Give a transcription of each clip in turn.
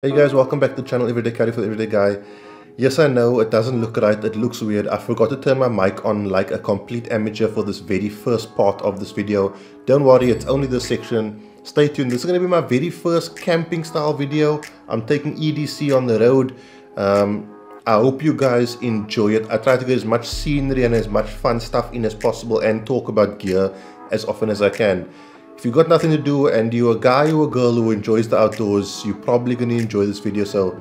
Hey guys, welcome back to the channel Everyday Carry for the Everyday Guy. Yes, I know it doesn't look right, it looks weird. I forgot to turn my mic on like a complete amateur for this very first part of this video. Don't worry, it's only this section. Stay tuned, this is going to be my very first camping style video. I'm taking EDC on the road. Um, I hope you guys enjoy it. I try to get as much scenery and as much fun stuff in as possible and talk about gear as often as I can. If you've got nothing to do and you're a guy or a girl who enjoys the outdoors, you're probably going to enjoy this video. So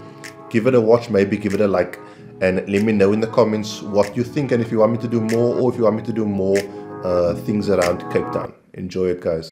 give it a watch, maybe give it a like and let me know in the comments what you think and if you want me to do more or if you want me to do more uh, things around Cape Town. Enjoy it guys.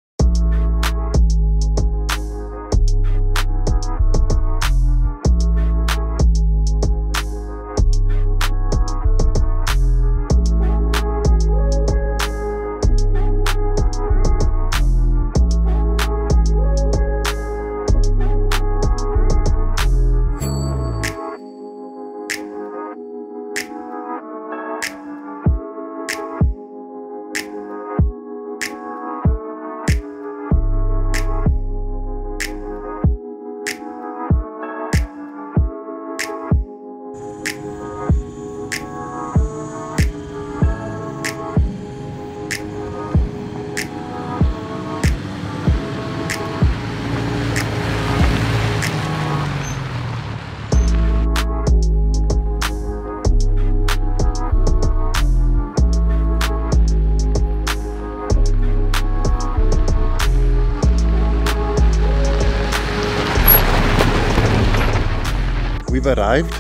We've arrived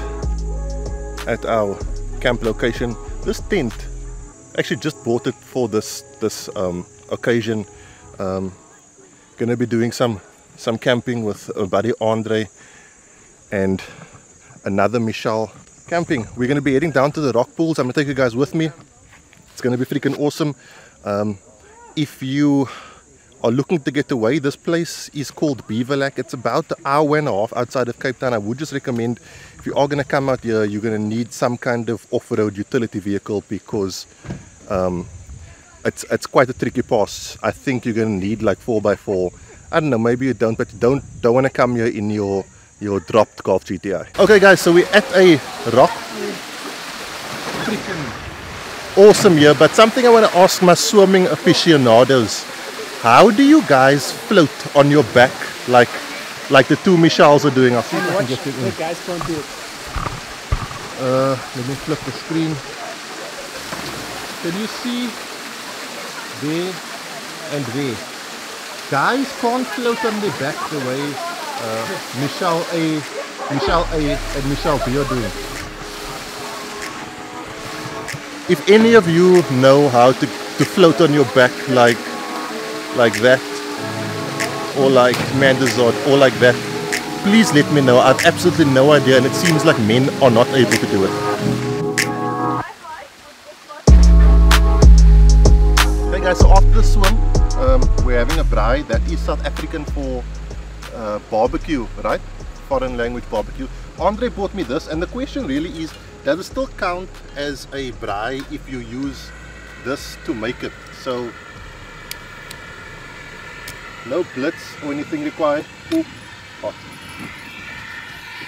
at our camp location. This tent, actually just bought it for this this um, occasion. Um, gonna be doing some some camping with a buddy Andre and another Michelle camping. We're gonna be heading down to the rock pools. I'm gonna take you guys with me. It's gonna be freaking awesome. Um, if you are looking to get away, this place is called Beaverlac. It's about an hour and a half outside of Cape Town. I would just recommend if you are going to come out here, you're going to need some kind of off-road utility vehicle because um, it's it's quite a tricky pass. I think you're going to need like 4x4. I don't know, maybe you don't, but don't don't want to come here in your your dropped Golf GTI. Okay guys, so we're at a rock. Awesome here, but something I want to ask my swimming aficionados how do you guys float on your back like like the two Michelles are doing? I'll see if I can get it in. guys can't do it. Uh, let me flip the screen. Can you see there and there? Guys can't float on their back the way uh, Michelle A, Michelle A and Michelle B are doing. If any of you know how to, to float on your back like like that or like Mandazod or like that please let me know. I've absolutely no idea and it seems like men are not able to do it. Hey guys so after the swim um, we're having a braai that is South African for uh, barbecue right? Foreign language barbecue. Andre bought me this and the question really is does it still count as a braai if you use this to make it? So no blitz or anything required. Ooh, hot.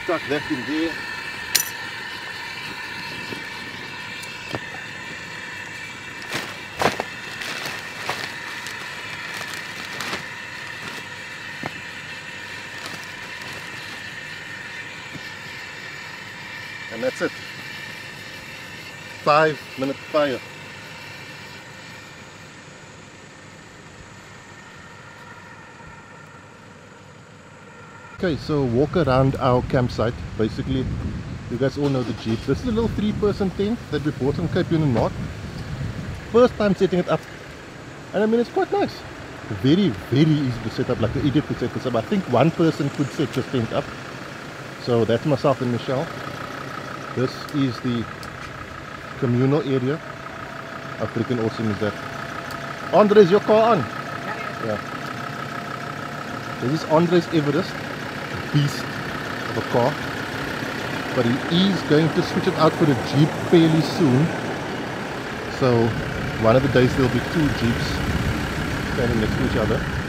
Tuck that in there. And that's it. Five minute fire. Okay, so walk around our campsite. Basically, you guys all know the Jeep. This is a little three-person tent that we bought from Cape Union Mart. First time setting it up. And I mean, it's quite nice. Very, very easy to set up, like the idiot could set this up. I think one person could set this tent up. So that's myself and Michelle. This is the communal area. How freaking awesome is that? Andres, your car on? Yeah. This is Andres Everest beast of a car but he is going to switch it out for the Jeep fairly soon. So one of the days there'll be two Jeeps standing next to each other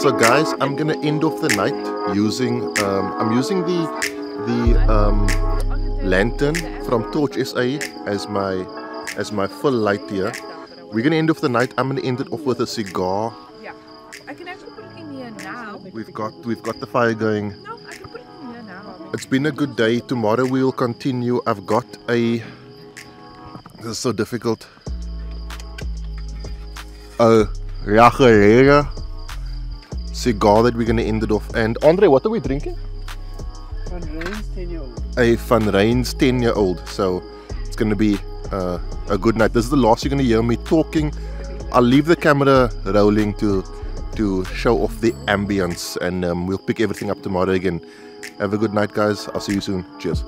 So guys, I'm gonna end off the night using um, I'm using the the um, lantern from Torch SA as my as my full light here. We're gonna end off the night. I'm gonna end it off with a cigar. Yeah. I can actually put it in here now. We've got we've got the fire going. No, I can put it in here now. It's been a good day. Tomorrow we will continue. I've got a. This is so difficult. A Rajarera cigar that we're gonna end it off. And Andre, what are we drinking? Van Ryn's 10 year old. A Van Ryn's 10 year old. So it's gonna be uh, a good night. This is the last you're gonna hear me talking. I'll leave the camera rolling to to show off the ambience, and um, we'll pick everything up tomorrow again. Have a good night, guys. I'll see you soon. Cheers.